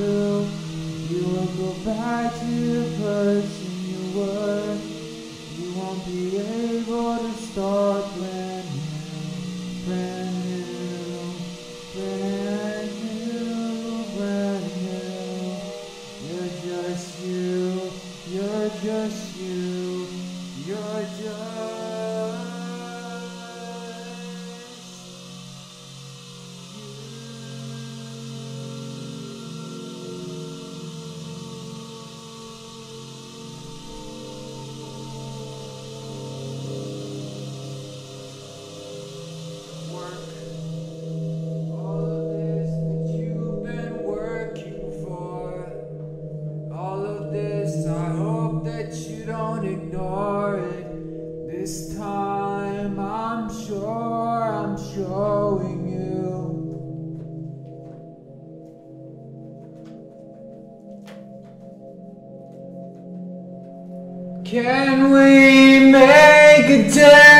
will, you will go back to the person you were. You won't be able to start brand new, brand new, brand new, brand new. You're just you, you're just Can we make a difference?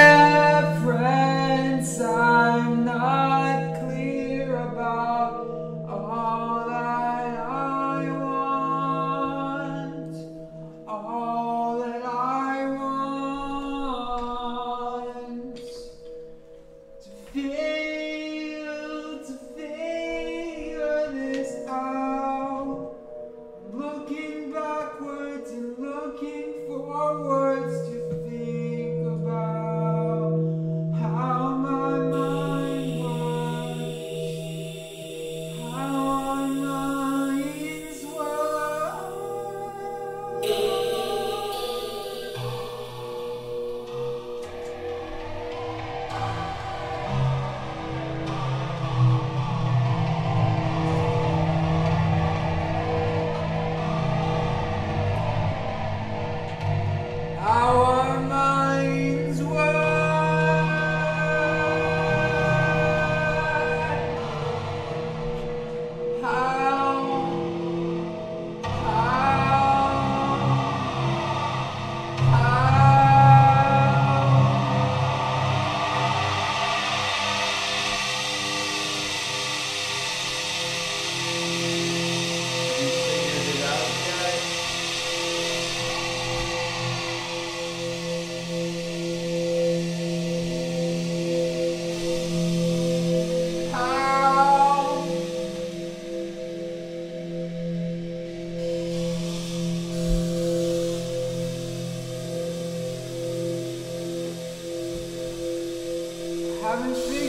Haven't figured